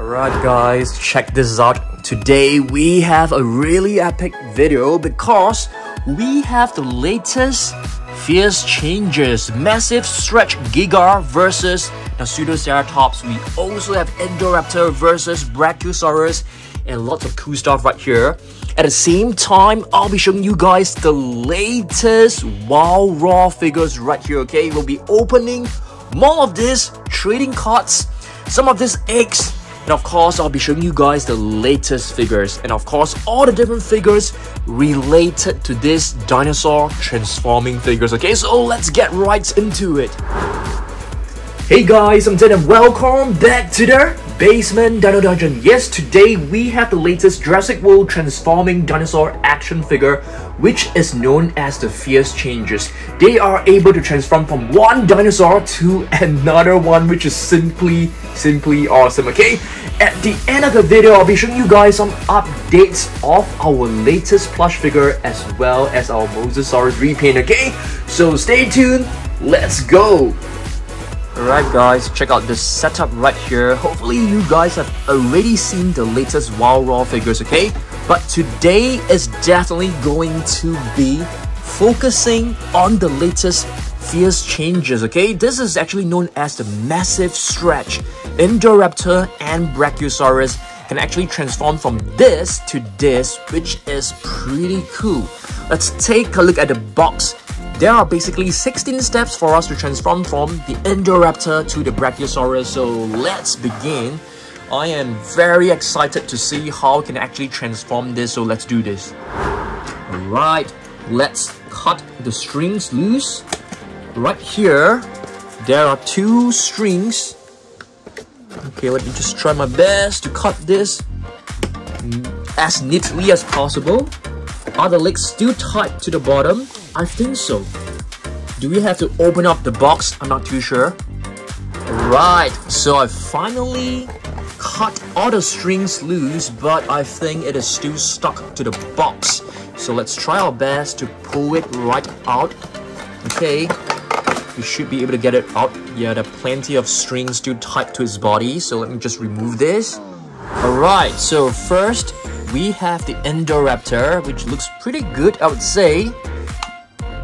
Alright guys, check this out. Today we have a really epic video because we have the latest fierce changers. Massive Stretch Giga versus the Nasutoceratops. We also have Indoraptor versus Brachiosaurus and lots of cool stuff right here. At the same time, I'll be showing you guys the latest Wild Roar figures right here, okay? We'll be opening more of this trading cards, some of these eggs, and of course, I'll be showing you guys the latest figures and of course, all the different figures related to this dinosaur transforming figures, okay? So let's get right into it. Hey guys, I'm Ted and welcome back to the Basement Dino Dungeon. Yes, today we have the latest Jurassic World transforming dinosaur action figure which is known as the Fierce Changers. They are able to transform from one dinosaur to another one which is simply, simply awesome, okay? At the end of the video, I'll be showing you guys some updates of our latest plush figure as well as our Mosasaurus repaint, okay? So stay tuned, let's go! Alright guys, check out this setup right here. Hopefully you guys have already seen the latest Wild Roar figures, okay? But today is definitely going to be focusing on the latest fierce changers, okay? This is actually known as the Massive Stretch. Indoraptor and Brachiosaurus can actually transform from this to this, which is pretty cool. Let's take a look at the box there are basically 16 steps for us to transform from the Indoraptor to the Brachiosaurus, so let's begin. I am very excited to see how I can actually transform this, so let's do this. Alright, let's cut the strings loose. Right here, there are two strings. Okay, let me just try my best to cut this as neatly as possible. Are the legs still tied to the bottom? I think so. Do we have to open up the box? I'm not too sure. Right, so I finally cut all the strings loose, but I think it is still stuck to the box. So let's try our best to pull it right out. Okay, we should be able to get it out. Yeah, there are plenty of strings still tied to its body, so let me just remove this. Alright, so first we have the Indoraptor, which looks pretty good, I would say.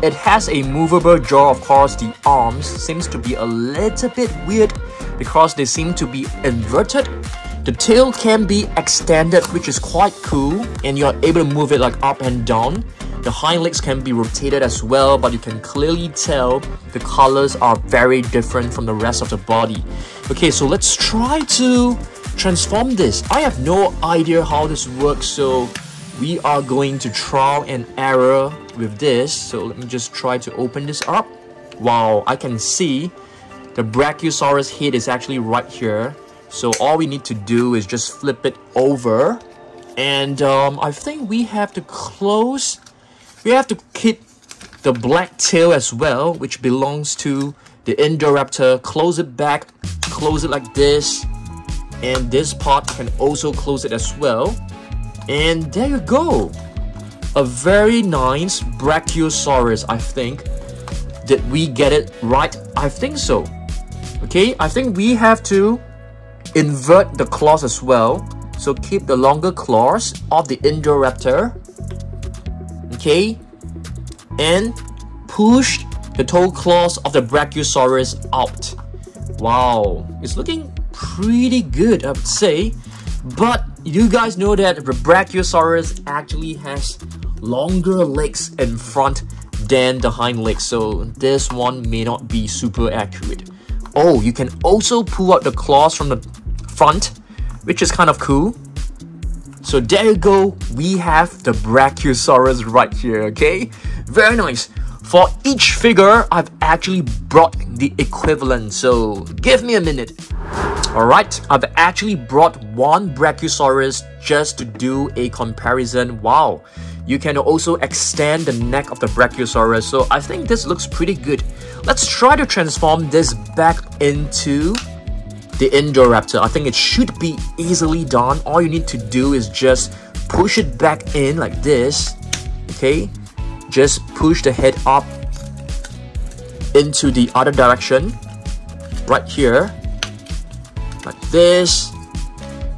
It has a movable jaw, of course, the arms seems to be a little bit weird because they seem to be inverted. The tail can be extended, which is quite cool, and you're able to move it like up and down. The hind legs can be rotated as well, but you can clearly tell the colors are very different from the rest of the body. Okay, so let's try to transform this. I have no idea how this works, so we are going to trial and error with this. So let me just try to open this up. Wow, I can see the Brachiosaurus head is actually right here. So all we need to do is just flip it over. And um, I think we have to close, we have to keep the black tail as well, which belongs to the Indoraptor. Close it back, close it like this. And this part can also close it as well. And there you go. A very nice Brachiosaurus, I think. Did we get it right? I think so. Okay, I think we have to invert the claws as well. So keep the longer claws of the Indoraptor. Okay, and push the toe claws of the Brachiosaurus out. Wow, it's looking pretty good, I would say. But you guys know that the Brachiosaurus actually has longer legs in front than the hind legs, so this one may not be super accurate. Oh, you can also pull out the claws from the front, which is kind of cool. So there you go, we have the Brachiosaurus right here, okay? Very nice. For each figure, I've actually brought the equivalent, so give me a minute. Alright, I've actually brought one Brachiosaurus just to do a comparison. Wow, you can also extend the neck of the Brachiosaurus, so I think this looks pretty good. Let's try to transform this back into the Indoraptor. I think it should be easily done. All you need to do is just push it back in like this. Okay, just push the head up into the other direction right here like this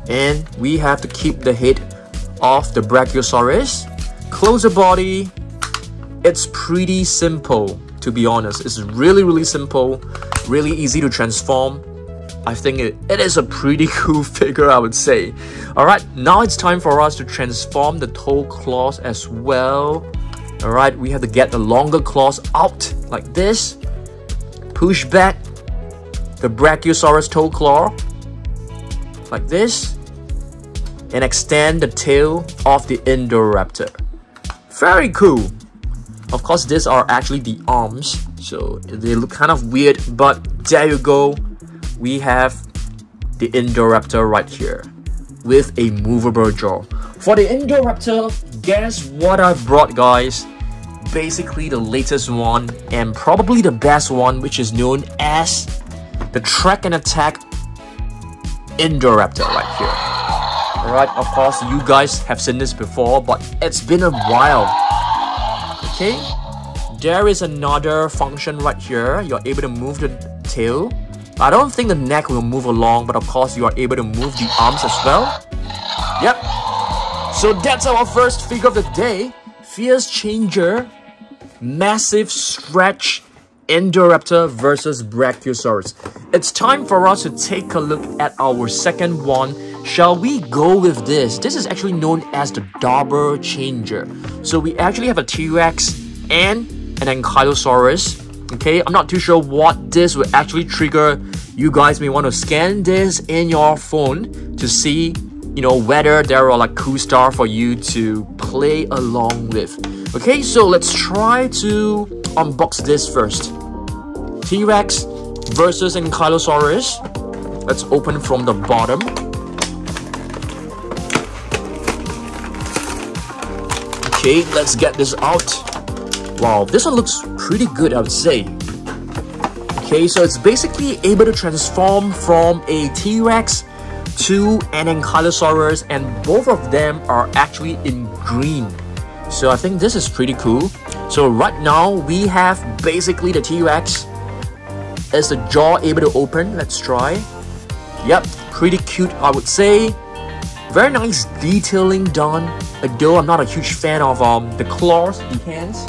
And we have to keep the head of the Brachiosaurus. Close the body. It's pretty simple, to be honest. It's really, really simple. Really easy to transform. I think it, it is a pretty cool figure, I would say. Alright, now it's time for us to transform the toe claws as well. Alright, we have to get the longer claws out like this. Push back the Brachiosaurus toe claw like this and extend the tail of the Indoraptor. Very cool. Of course, these are actually the arms, so they look kind of weird, but there you go. We have the Indoraptor right here with a movable jaw. For the Indoraptor, guess what I brought guys? Basically the latest one and probably the best one which is known as the Track and Attack Indoraptor right here. Alright, of course you guys have seen this before, but it's been a while. Okay, there is another function right here. You're able to move the tail. I don't think the neck will move along, but of course you are able to move the arms as well. Yep. So that's our first figure of the day. Fierce Changer, Massive Stretch Indoraptor versus Brachiosaurus. It's time for us to take a look at our second one. Shall we go with this? This is actually known as the Double Changer. So we actually have a T-Rex and an Ankylosaurus. Okay, I'm not too sure what this will actually trigger. You guys may want to scan this in your phone to see, you know, whether there are like cool stuff for you to play along with. Okay, so let's try to unbox this first. T-Rex versus Ankylosaurus. Let's open from the bottom. Okay, let's get this out. Wow, this one looks pretty good, I would say. Okay, so it's basically able to transform from a T-Rex an Ankylosaurus and both of them are actually in green. So I think this is pretty cool. So right now we have basically the T-Rex is the jaw able to open? Let's try. Yep, pretty cute I would say. Very nice detailing done, although I'm not a huge fan of um the claws, the hands.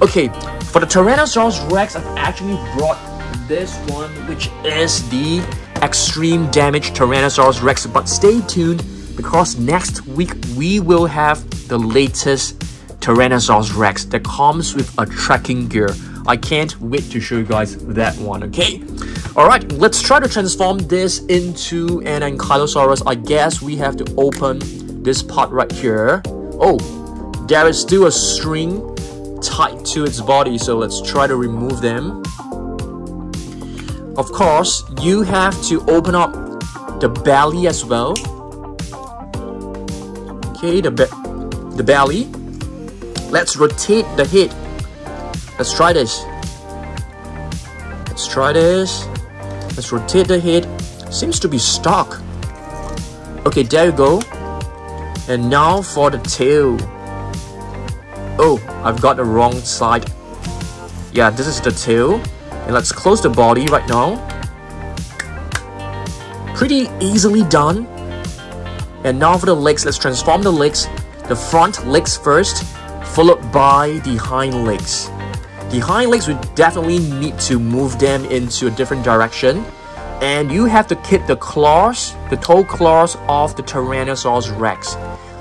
Okay, for the Tyrannosaurus Rex, I've actually brought this one, which is the Extreme Damage Tyrannosaurus Rex. But stay tuned, because next week we will have the latest Tyrannosaurus Rex that comes with a tracking gear. I can't wait to show you guys that one, okay? Alright, let's try to transform this into an Ankylosaurus. I guess we have to open this part right here. Oh, there is still a string tied to its body, so let's try to remove them. Of course, you have to open up the belly as well. Okay, the, be the belly. Let's rotate the head Let's try this. Let's try this. Let's rotate the head. Seems to be stuck. Okay, there you go. And now for the tail. Oh, I've got the wrong side. Yeah, this is the tail. And let's close the body right now. Pretty easily done. And now for the legs, let's transform the legs. The front legs first, followed by the hind legs. The hind legs we definitely need to move them into a different direction. And you have to keep the claws, the toe claws of the Tyrannosaurus Rex.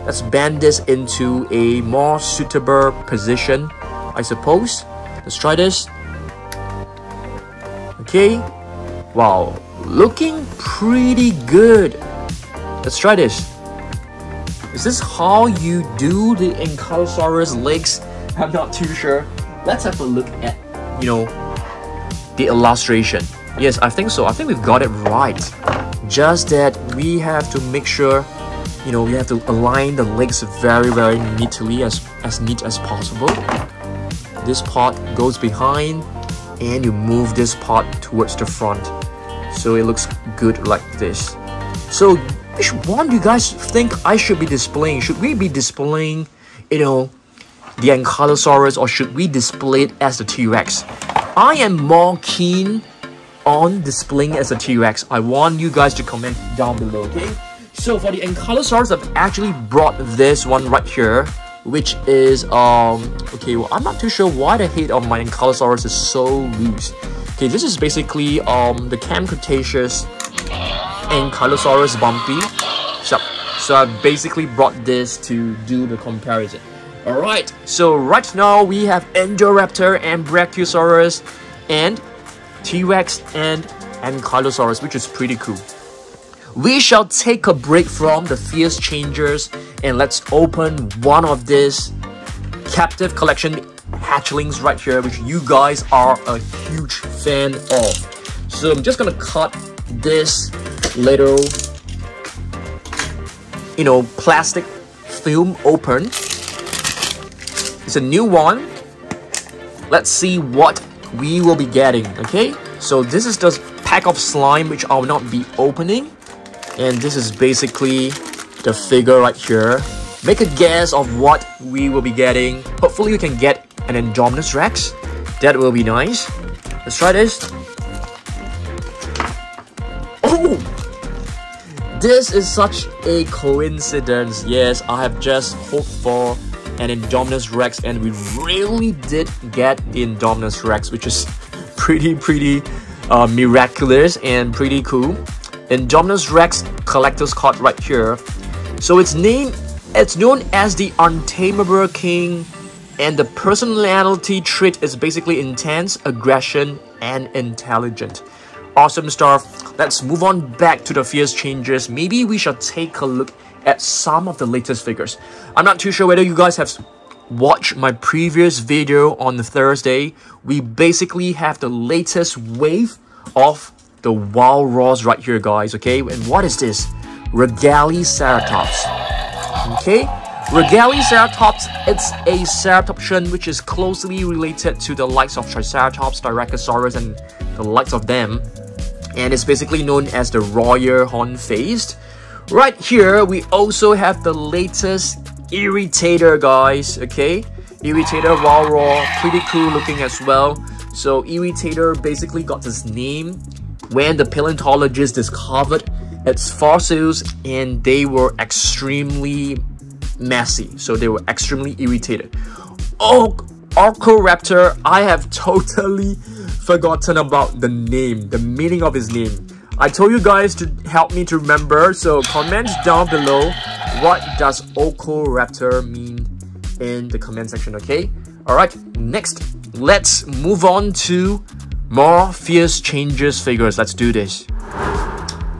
Let's bend this into a more suitable position, I suppose. Let's try this. Okay. Wow, looking pretty good. Let's try this. Is this how you do the Ankylosaurus legs? I'm not too sure let's have a look at, you know, the illustration. Yes, I think so. I think we've got it right. Just that we have to make sure, you know, we have to align the legs very, very neatly, as, as neat as possible. This part goes behind and you move this part towards the front. So it looks good like this. So which one do you guys think I should be displaying? Should we be displaying, you know, the Ankylosaurus or should we display it as the T-Rex? I am more keen on displaying as a T-Rex. I want you guys to comment down below, okay? So for the Ankylosaurus, I've actually brought this one right here, which is, um, okay, well, I'm not too sure why the head of my Ankylosaurus is so loose. Okay, this is basically, um, the Camp Cretaceous Ankylosaurus Bumpy. So, so I basically brought this to do the comparison. Alright, so right now we have Indoraptor and Brachiosaurus and T-Rex and Ankylosaurus, which is pretty cool. We shall take a break from the fierce changers and let's open one of this captive collection hatchlings right here, which you guys are a huge fan of. So I'm just gonna cut this little, you know, plastic film open. It's a new one. Let's see what we will be getting, okay? So this is the pack of slime which I will not be opening. And this is basically the figure right here. Make a guess of what we will be getting. Hopefully we can get an Indominus Rex. That will be nice. Let's try this. Oh! This is such a coincidence. Yes, I have just hoped for an Indominus Rex and we really did get the Indominus Rex, which is pretty, pretty uh, miraculous and pretty cool. Indominus Rex collector's card right here. So its name, it's known as the Untamable King and the personality trait is basically intense, aggression, and intelligent. Awesome stuff. Let's move on back to the fierce changers. Maybe we should take a look at some of the latest figures. I'm not too sure whether you guys have watched my previous video on the Thursday. We basically have the latest wave of the Walrus right here, guys, okay? And what is this? Regaliceratops. Okay? Regaliceratops, it's a ceratopsian which is closely related to the likes of Triceratops, Styracosaurus, and the likes of them. And it's basically known as the royal horn-faced. Right here, we also have the latest Irritator, guys, okay? Irritator Walrus, pretty cool looking as well. So Irritator basically got this name when the paleontologists discovered its fossils and they were extremely messy. So they were extremely irritated. Oh, Orcoraptor, I have totally forgotten about the name, the meaning of his name. I told you guys to help me to remember, so comment down below what does Orcoraptor mean in the comment section, okay? Alright, next, let's move on to more fierce changers figures. Let's do this.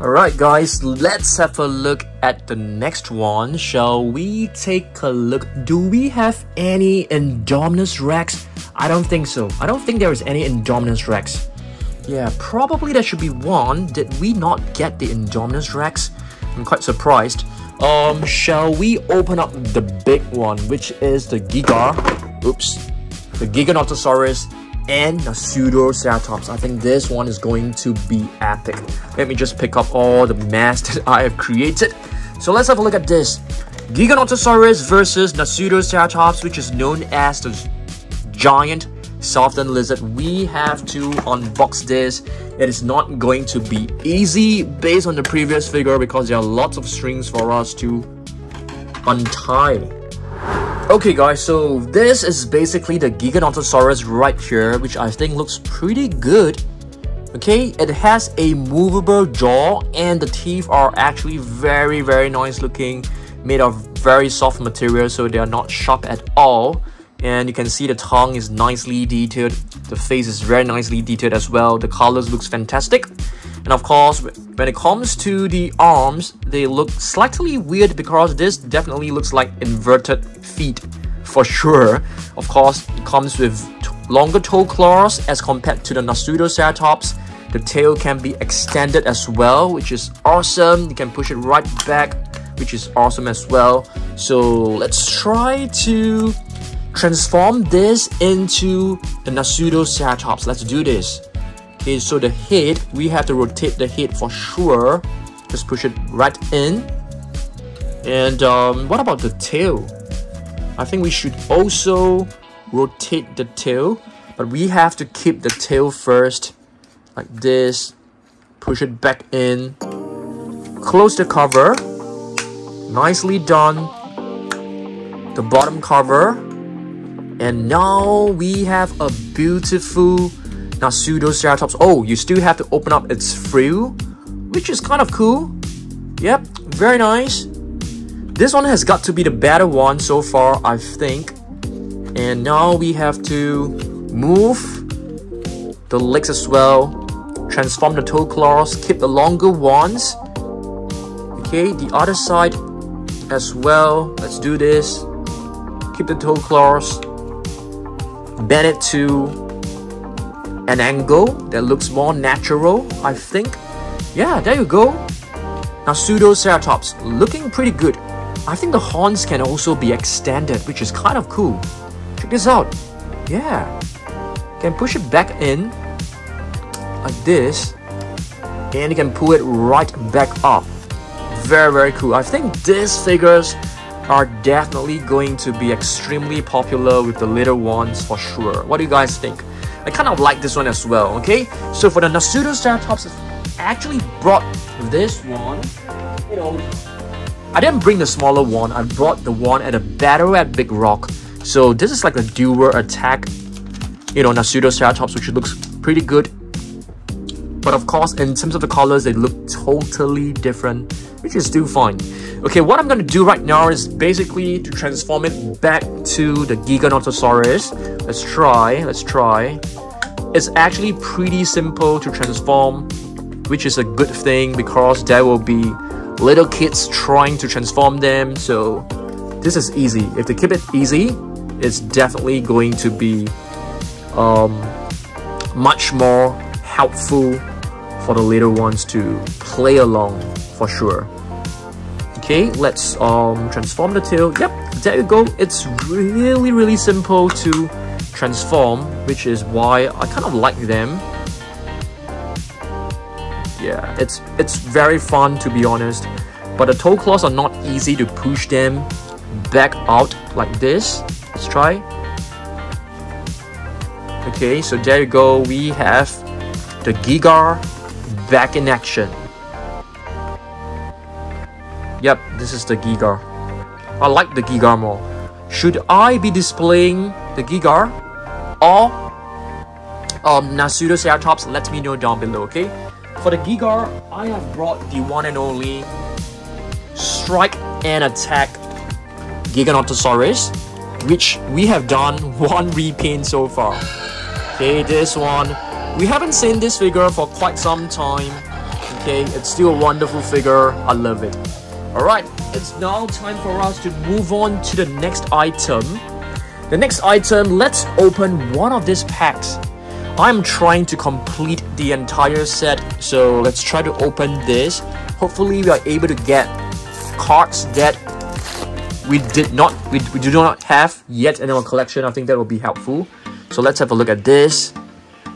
Alright guys, let's have a look at the next one. Shall we take a look? Do we have any Indominus Rex? I don't think so. I don't think there is any Indominus Rex. Yeah, probably there should be one. Did we not get the Indominus Rex? I'm quite surprised. Um, shall we open up the big one, which is the Giga? Oops. The Giganotosaurus and the Nasutoceratops. I think this one is going to be epic. Let me just pick up all the mess that I have created. So let's have a look at this. Giganotosaurus versus Nasutoceratops, which is known as the giant Southern Lizard. We have to unbox this. It is not going to be easy based on the previous figure because there are lots of strings for us to untie. Okay guys, so this is basically the Giganotosaurus right here, which I think looks pretty good. Okay, it has a movable jaw and the teeth are actually very very nice looking, made of very soft material so they are not sharp at all. And you can see the tongue is nicely detailed. The face is very nicely detailed as well. The colors looks fantastic and of course when it comes to the arms they look slightly weird because this definitely looks like inverted feet for sure of course it comes with longer toe claws as compared to the Nasutoceratops the tail can be extended as well which is awesome you can push it right back which is awesome as well so let's try to transform this into the Nasutoceratops. Let's do this. Okay, so the head, we have to rotate the head for sure. Just push it right in. And um, what about the tail? I think we should also rotate the tail, but we have to keep the tail first, like this. Push it back in. Close the cover. Nicely done. The bottom cover. And now we have a beautiful Nasutoceratops. Oh, you still have to open up its frill, which is kind of cool. Yep, very nice. This one has got to be the better one so far, I think. And now we have to move the legs as well. Transform the toe claws, keep the longer ones. Okay, the other side as well. Let's do this. Keep the toe claws. Bend it to an angle that looks more natural, I think. Yeah, there you go. Now Nasutoceratops, looking pretty good. I think the horns can also be extended, which is kind of cool. Check this out. Yeah. Can push it back in like this and you can pull it right back up very very cool i think these figures are definitely going to be extremely popular with the little ones for sure what do you guys think i kind of like this one as well okay? So for the Nasutoceratops I actually brought this one you know i didn't bring the smaller one. I brought the one at a battle at big rock. So this is like a dual attack you know Nasutoceratops which looks pretty good. But of course, in terms of the colors, they look totally different, which is still fine. Okay, what I'm gonna do right now is basically to transform it back to the Giganotosaurus. Let's try, let's try. It's actually pretty simple to transform, which is a good thing because there will be little kids trying to transform them. So this is easy. If they keep it easy, it's definitely going to be um, much more helpful for the little ones to play along for sure. Okay, let's um, transform the tail. Yep, there you go. It's really, really simple to transform, which is why I kind of like them. Yeah, it's it's very fun to be honest. But the toe claws are not easy to push them back out like this. Let's try. Okay, so there you go. We have the Giga back in action. This is the Giga. I like the Giga more. Should I be displaying the Giga or um, Nasutoceratops? Let me know down below, okay? For the Giga, I have brought the one and only Strike and Attack Giganotosaurus, which we have done one repaint so far. Okay, this one we haven't seen this figure for quite some time. Okay, it's still a wonderful figure. I love it. Alright, it's now time for us to move on to the next item. The next item, let's open one of these packs. I'm trying to complete the entire set, so let's try to open this. Hopefully we are able to get cards that we did not we, we do not have yet in our collection. I think that will be helpful. So let's have a look at this.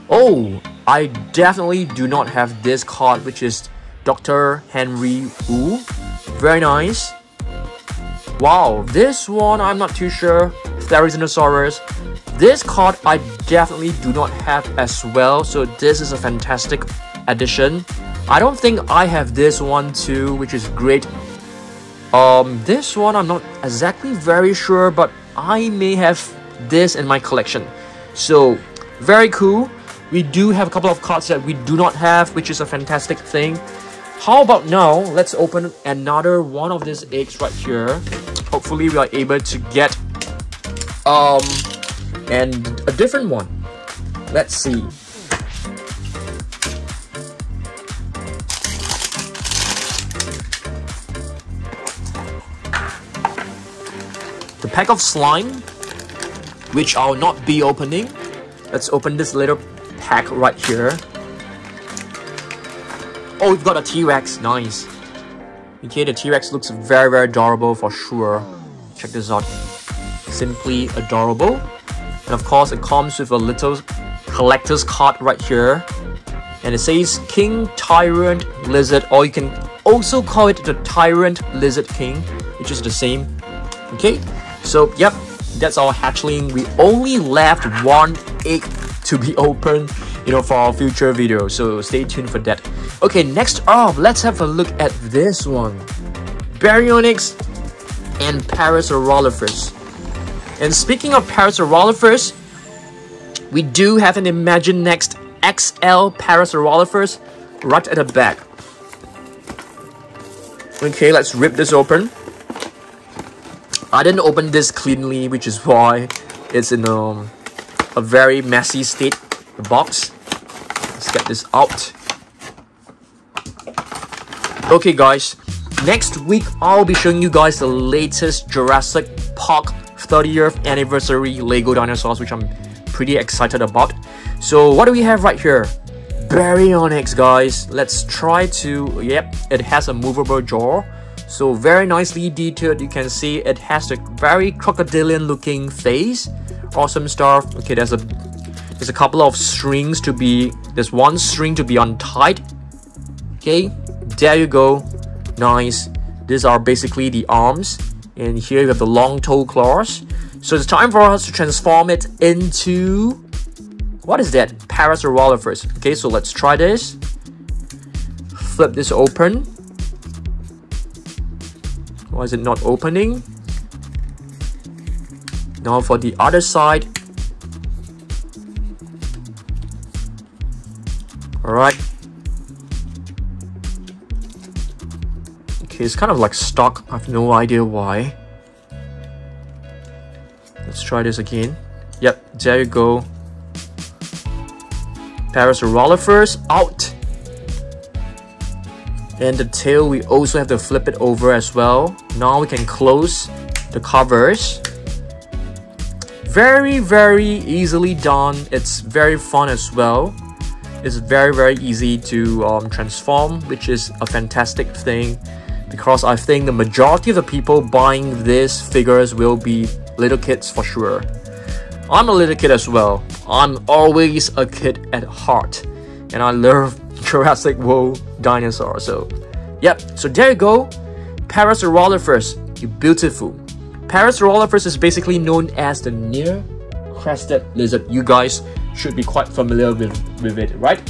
Oh, I definitely do not have this card, which is Dr. Henry Wu. Very nice. Wow, this one I'm not too sure. Therizinosaurus. This card I definitely do not have as well, so this is a fantastic addition. I don't think I have this one too, which is great. Um, this one I'm not exactly very sure, but I may have this in my collection. So, very cool. We do have a couple of cards that we do not have, which is a fantastic thing. How about now, let's open another one of these eggs right here. Hopefully we are able to get um and a different one. Let's see. The pack of slime, which I'll not be opening. Let's open this little pack right here. Oh, we've got a T-Rex. Nice. Okay, the T-Rex looks very, very adorable for sure. Check this out. Simply adorable. And of course, it comes with a little collector's card right here. And it says King Tyrant Lizard, or you can also call it the Tyrant Lizard King, which is the same. Okay, so yep, that's our hatchling. We only left one egg to be open, you know, for our future videos. So stay tuned for that. Okay, next up, let's have a look at this one. Baryonyx and Parasaurolophus. And speaking of Parasaurolophus, we do have an Imaginext XL Parasaurolophus right at the back. Okay, let's rip this open. I didn't open this cleanly, which is why it's in um, a very messy state, the box. Let's get this out. Okay guys, next week I'll be showing you guys the latest Jurassic Park 30th anniversary Lego dinosaurs, which I'm pretty excited about. So what do we have right here? Baryonyx guys. Let's try to, yep, it has a movable jaw so very nicely detailed, you can see it has a very crocodilian looking face. Awesome stuff. Okay, there's a there's a couple of strings to be there's one string to be untied. Okay, there you go. Nice. These are basically the arms. And here you have the long toe claws. So it's time for us to transform it into what is that? Parasaurolophus. Okay, so let's try this. Flip this open. Why is it not opening? Now for the other side. Alright. Okay, it's kind of like stuck. I have no idea why. Let's try this again. Yep, there you go. Parasaurolophus out and the tail we also have to flip it over as well now we can close the covers very very easily done it's very fun as well it's very very easy to um, transform which is a fantastic thing because I think the majority of the people buying these figures will be little kids for sure I'm a little kid as well I'm always a kid at heart and I love Jurassic World dinosaur. So, yep. So there you go. Parasaurolophus, you beautiful. Parasaurolophus is basically known as the near crested lizard. You guys should be quite familiar with, with it, right?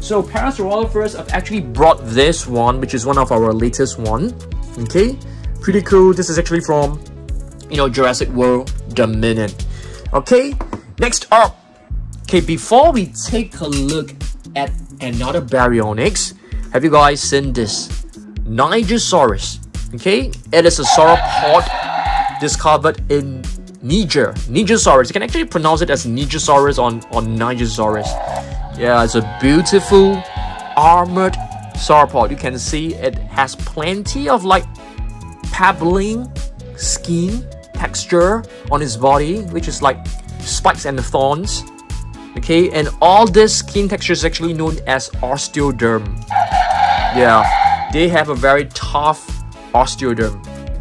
So Parasaurolophus, I've actually brought this one, which is one of our latest one. Okay, pretty cool. This is actually from, you know, Jurassic World Dominion. Okay, next up. Okay, before we take a look at another baryonyx. Have you guys seen this? Nigersaurus. Okay, it is a sauropod discovered in Niger. Nigersaurus. You can actually pronounce it as Nigersaurus on, on Nigersaurus. Yeah, it's a beautiful armored sauropod. You can see it has plenty of like pebbling skin texture on its body, which is like spikes and thorns okay and all this skin texture is actually known as osteoderm yeah they have a very tough osteoderm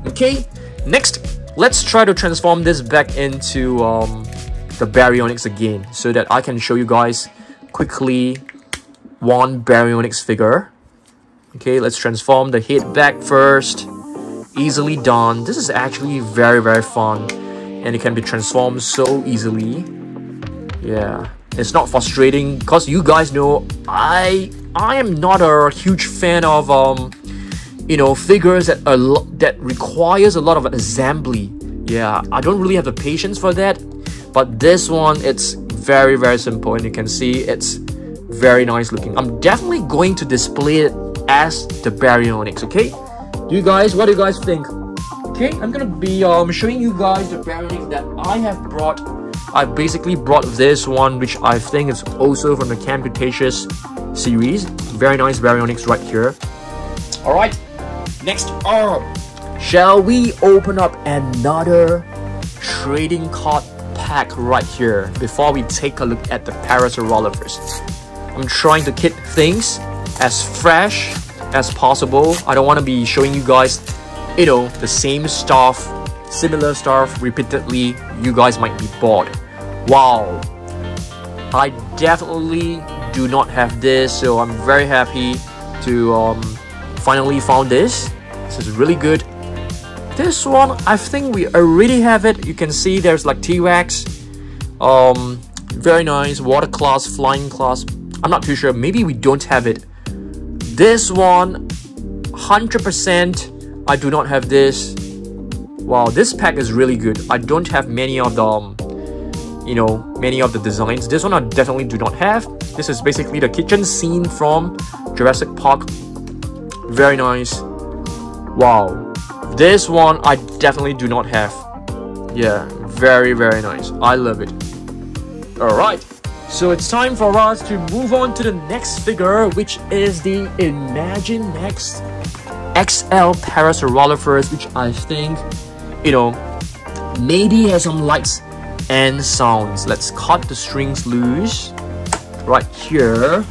okay next let's try to transform this back into um, the baryonyx again so that I can show you guys quickly one baryonyx figure. Okay let's transform the head back first. Easily done. This is actually very very fun and it can be transformed so easily. Yeah it's not frustrating because you guys know I I am not a huge fan of um you know figures that a that requires a lot of assembly. Yeah, I don't really have the patience for that. But this one it's very very simple and you can see it's very nice looking. I'm definitely going to display it as the Baryonyx, okay? You guys what do you guys think? Okay, I'm gonna be um showing you guys the Baryonyx that I have brought I basically brought this one, which I think is also from the Camp Cretaceous series. Very nice baryonyx right here. Alright, next up, shall we open up another trading card pack right here before we take a look at the Parasaurolophus. I'm trying to keep things as fresh as possible. I don't want to be showing you guys, you know, the same stuff, similar stuff repeatedly. You guys might be bored. Wow. I definitely do not have this, so I'm very happy to um, finally found this. This is really good. This one, I think we already have it. You can see there's like T-Rex. Um, very nice. Water class, flying class. I'm not too sure. Maybe we don't have it. This one, 100%. I do not have this. Wow, this pack is really good. I don't have many of the, um, you know, many of the designs. This one I definitely do not have. This is basically the kitchen scene from Jurassic Park. Very nice. Wow. This one I definitely do not have. Yeah, very, very nice. I love it. Alright. So it's time for us to move on to the next figure, which is the Imaginext XL Parasaurolophus, which I think, you know, maybe has some lights and sounds. Let's cut the strings loose. Right here.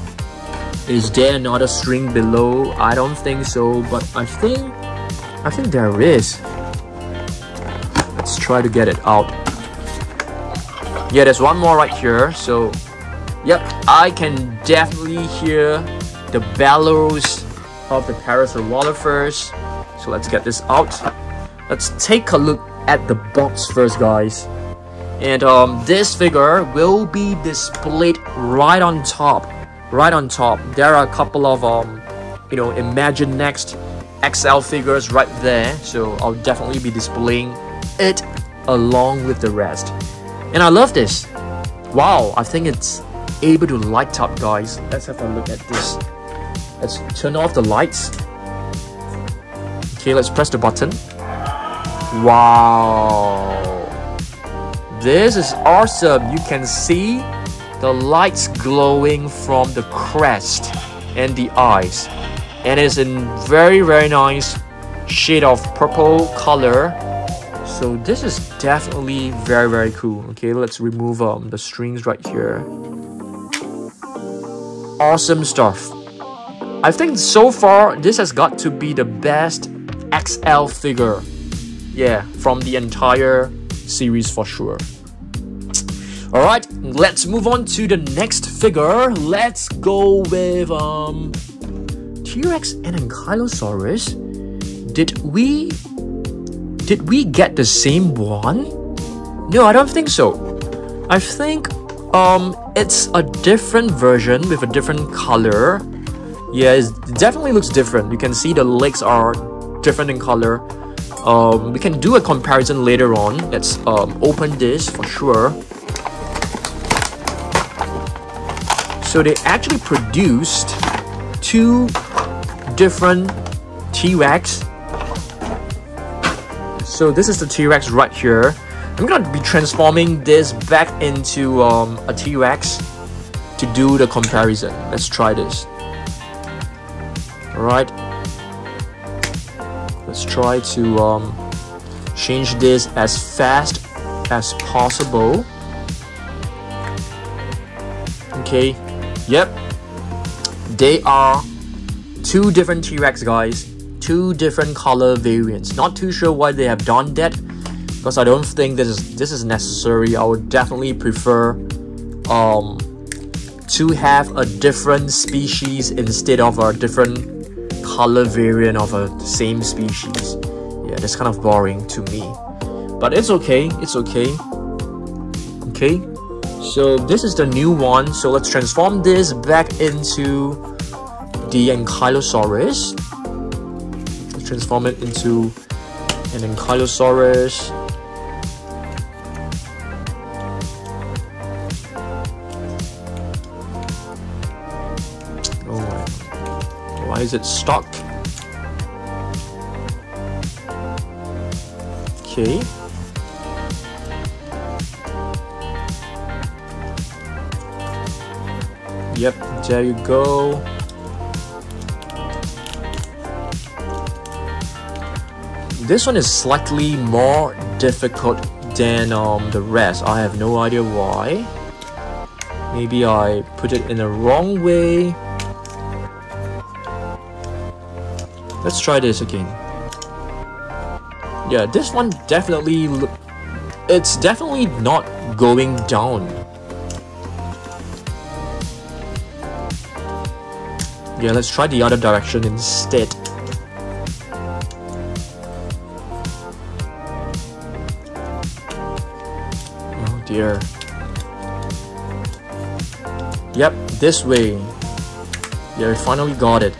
Is there another string below? I don't think so, but I think, I think there is. Let's try to get it out. Yeah, there's one more right here, so Yep, I can definitely hear the bellows of the Parasaurolophus. So let's get this out. Let's take a look at the box first, guys. And um, this figure will be displayed right on top. Right on top. There are a couple of, um, you know, Imaginext XL figures right there. So I'll definitely be displaying it along with the rest. And I love this. Wow, I think it's able to light up guys let's have a look at this let's turn off the lights okay let's press the button wow this is awesome you can see the lights glowing from the crest and the eyes and it's in very very nice shade of purple color so this is definitely very very cool okay let's remove um, the strings right here awesome stuff. I think so far this has got to be the best XL figure. Yeah, from the entire series for sure. Alright, let's move on to the next figure. Let's go with um T-Rex and Ankylosaurus. Did we did we get the same one? No, I don't think so. I think um, it's a different version with a different color. Yeah, it definitely looks different. You can see the legs are different in color. Um, we can do a comparison later on. Let's um, open this for sure. So they actually produced two different T-Rex. So this is the T-Rex right here. I'm gonna be transforming this back into um, a T-Rex to do the comparison. Let's try this. Alright. Let's try to um, change this as fast as possible. Okay. Yep. They are two different T-Rex guys. Two different color variants. Not too sure why they have done that because I don't think this is this is necessary. I would definitely prefer um, to have a different species instead of a different color variant of a same species. Yeah, that's kind of boring to me. But it's okay, it's okay. Okay, so this is the new one. So let's transform this back into the Ankylosaurus. Let's transform it into an Ankylosaurus. Oh, why is it stuck? Okay. Yep, there you go. This one is slightly more difficult than um, the rest. I have no idea why. Maybe I put it in the wrong way. Let's try this again. Yeah, this one definitely... It's definitely not going down. Yeah, let's try the other direction instead. Oh dear. Yep, this way. Yeah, we finally got it.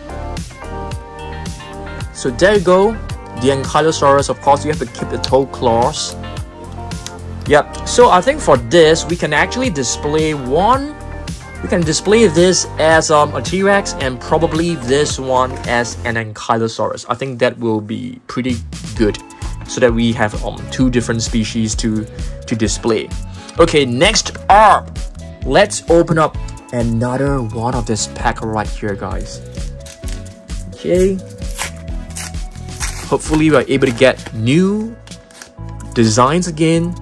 So there you go. the Ankylosaurus, of course, you have to keep the toe claws. Yep, so I think for this, we can actually display one we can display this as um, a T-Rex and probably this one as an Ankylosaurus. I think that will be pretty good so that we have um, two different species to, to display. Okay, next up, let's open up another one of this pack right here, guys. Okay. Hopefully we're able to get new designs again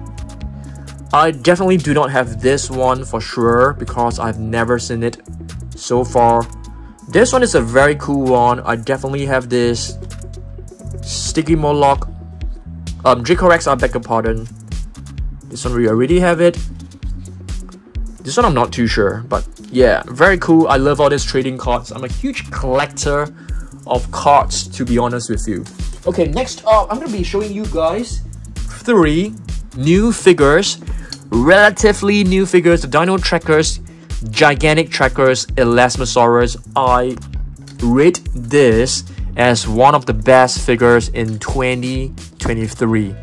I definitely do not have this one for sure because I've never seen it so far. This one is a very cool one. I definitely have this Stygimoloch, um, Dracorex, I beg your pardon. This one we already have it. This one I'm not too sure, but yeah, very cool. I love all these trading cards. I'm a huge collector of cards, to be honest with you. Okay, next up, I'm gonna be showing you guys three new figures relatively new figures, the Dino Trackers, Gigantic Trackers, Elasmosaurus. I rate this as one of the best figures in 2023.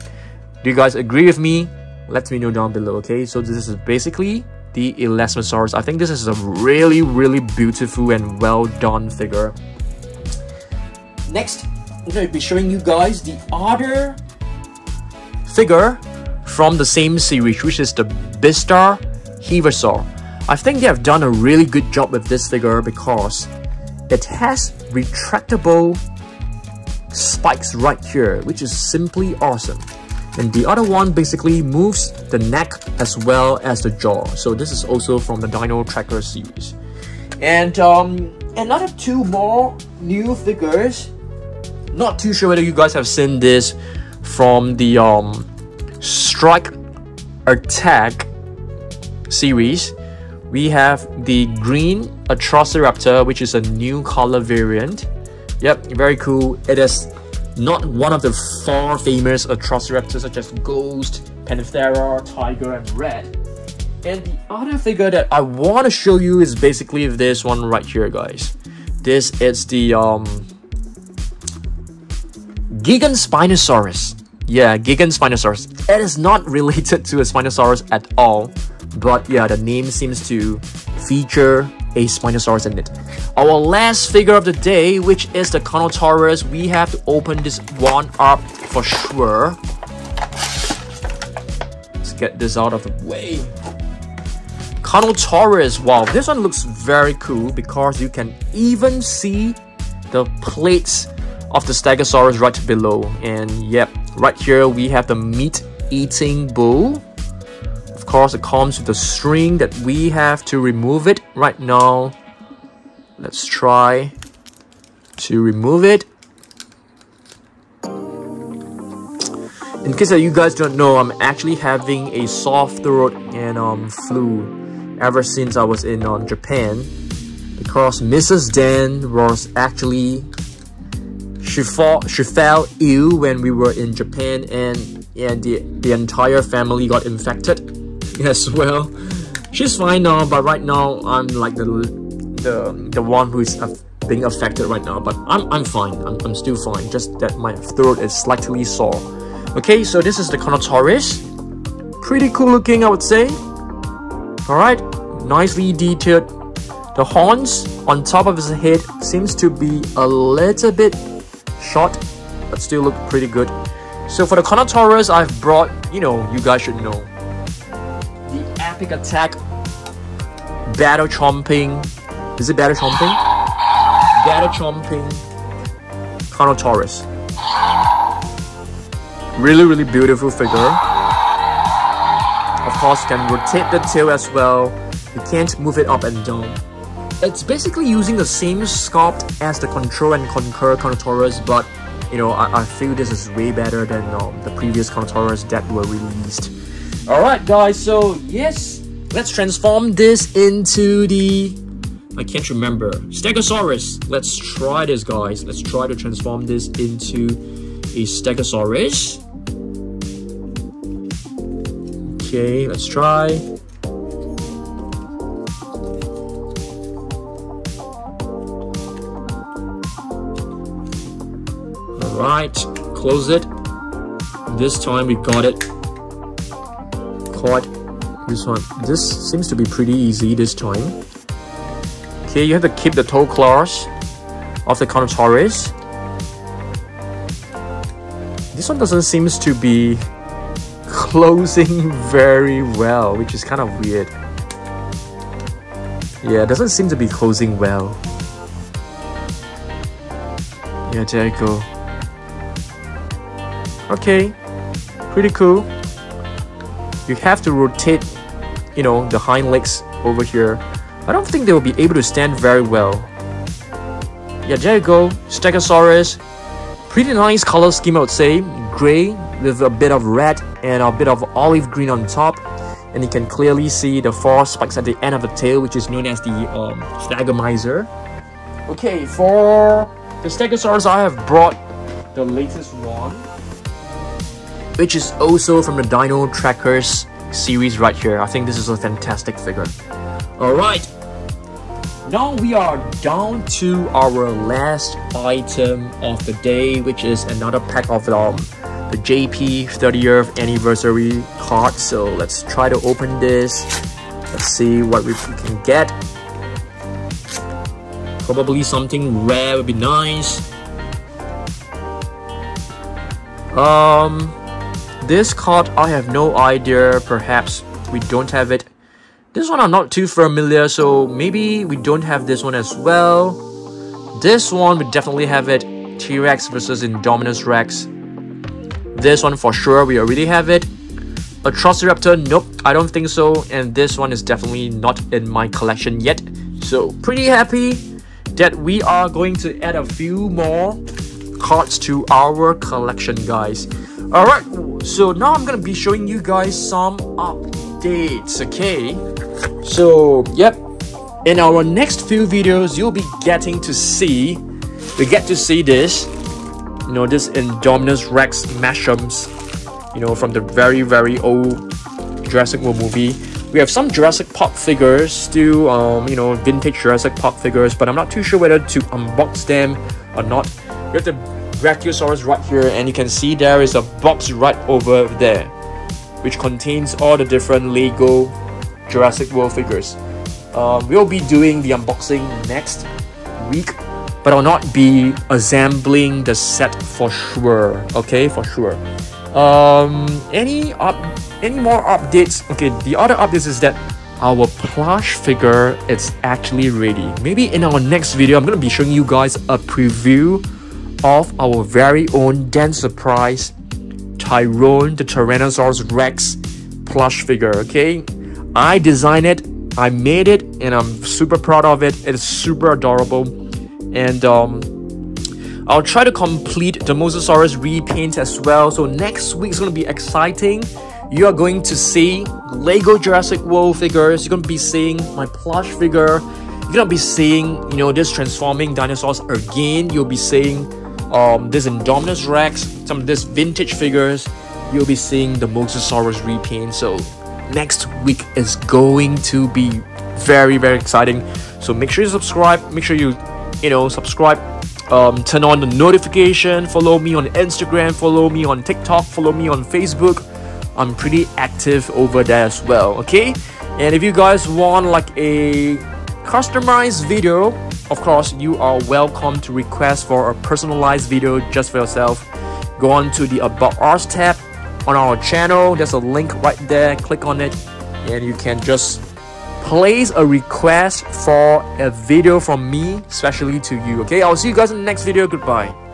Do you guys agree with me? Let me know down below, okay? So this is basically the Elasmosaurus. I think this is a really, really beautiful and well done figure. Next, I'm going to be showing you guys the other figure from the same series, which is the Beastar Heavisaur. I think they have done a really good job with this figure because it has retractable spikes right here, which is simply awesome. And the other one basically moves the neck as well as the jaw. So this is also from the Dino Tracker series. And um, another two more new figures. Not too sure whether you guys have seen this from the um, Strike Attack series, we have the green Atrociraptor, which is a new color variant. Yep, very cool. It is not one of the far famous Atrociraptors such as Ghost, Panthera, Tiger, and Red. And the other figure that I want to show you is basically this one right here, guys. This is the um, Gigantspinosaurus. Yeah, Gigantspinosaurus. It is not related to a Spinosaurus at all, but yeah, the name seems to feature a Spinosaurus in it. Our last figure of the day, which is the Carnotaurus, we have to open this one up for sure. Let's get this out of the way. Carnotaurus, wow, this one looks very cool because you can even see the plates of the Stegosaurus right below. And yep, right here we have the meat eating bull. Of course, it comes with a string that we have to remove it right now. Let's try to remove it. In case that you guys don't know, I'm actually having a soft throat and um, flu ever since I was in um, Japan because Mrs. Dan was actually she fall she fell ill when we were in Japan and and the the entire family got infected as well. She's fine now, but right now I'm like the the the one who is being affected right now. But I'm I'm fine. I'm I'm still fine. Just that my throat is slightly sore. Okay, so this is the Carnotaurus. Pretty cool looking, I would say. Alright, nicely detailed. The horns on top of his head seems to be a little bit short, but still look pretty good. So for the Carnotaurus, I've brought, you know, you guys should know. The Epic Attack Battle Chomping. Is it Battle Chomping? Battle Chomping Carnotaurus. Really, really beautiful figure. Of course, can rotate the tail as well. You can't move it up and down. It's basically using the same sculpt as the Control and Conquer Carnotaurus, but you know, I, I feel this is way better than um, the previous Carnotaurus that were released. Alright guys, so yes, let's transform this into the... I can't remember. Stegosaurus. Let's try this guys. Let's try to transform this into a Stegosaurus. Okay, let's try. Close it. This time we got it caught. This one. This seems to be pretty easy this time. Okay, you have to keep the toe claws of the Carnotaurus. This one doesn't seem to be closing very well, which is kind of weird. Yeah, it doesn't seem to be closing well. Yeah, there you go. Okay, pretty cool. You have to rotate, you know, the hind legs over here. I don't think they will be able to stand very well. Yeah, there you go. Stegosaurus. Pretty nice color scheme, I would say. Gray with a bit of red and a bit of olive green on top. And you can clearly see the four spikes at the end of the tail, which is known as the um, Thagomizer. Okay, for the Stegosaurus, I have brought the latest one, which is also from the Dino Trackers series right here. I think this is a fantastic figure. Alright, now we are down to our last item of the day, which is another pack of um, the JP 30th anniversary card. So let's try to open this. Let's see what we can get. Probably something rare would be nice. Um, this card I have no idea. Perhaps we don't have it this one I'm not too familiar, so maybe we don't have this one as well. This one, we definitely have it. T-Rex versus Indominus Rex. This one for sure, we already have it. Atrociraptor, nope, I don't think so. And this one is definitely not in my collection yet. So, pretty happy that we are going to add a few more cards to our collection, guys. Alright, so now I'm gonna be showing you guys some updates, okay? So, yep, in our next few videos, you'll be getting to see, we get to see this, you know, this Indominus Rex mashups, you know, from the very, very old Jurassic World movie. We have some Jurassic Park figures, still, um, you know, vintage Jurassic Park figures, but I'm not too sure whether to unbox them or not. We have the Brachiosaurus right here, and you can see there is a box right over there, which contains all the different Lego Jurassic World figures. Um, we'll be doing the unboxing next week, but I'll not be assembling the set for sure. Okay, for sure. Um, any up, any more updates? Okay, the other updates is that our plush figure is actually ready. Maybe in our next video, I'm gonna be showing you guys a preview of our very own Dan Surprise Tyrone the Tyrannosaurus Rex plush figure. Okay, I designed it, I made it, and I'm super proud of it. It is super adorable. And um, I'll try to complete the Mosasaurus repaint as well. So next week is going to be exciting. You are going to see Lego Jurassic World figures. You're going to be seeing my plush figure. You're going to be seeing, you know, this transforming dinosaurs again. You'll be seeing um, this Indominus Rex, some of this vintage figures. You'll be seeing the Mosasaurus repaint. So next week is going to be very very exciting so make sure you subscribe make sure you you know subscribe um, turn on the notification follow me on instagram follow me on tiktok follow me on facebook i'm pretty active over there as well okay and if you guys want like a customized video of course you are welcome to request for a personalized video just for yourself go on to the about us tab on our channel. There's a link right there. Click on it and you can just place a request for a video from me, especially to you. Okay, I'll see you guys in the next video. Goodbye.